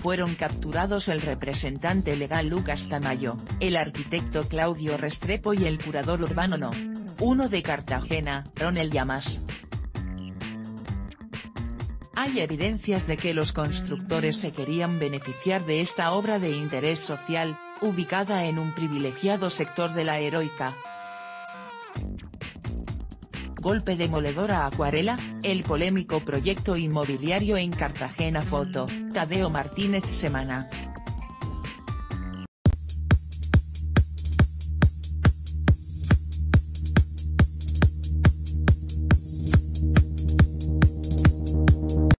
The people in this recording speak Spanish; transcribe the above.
fueron capturados el representante legal Lucas Tamayo, el arquitecto Claudio Restrepo y el curador urbano No. 1 de Cartagena, Ronel Llamas. Hay evidencias de que los constructores se querían beneficiar de esta obra de interés social, ubicada en un privilegiado sector de la heroica. Golpe demoledor a Acuarela, el polémico proyecto inmobiliario en Cartagena Foto, Tadeo Martínez Semana.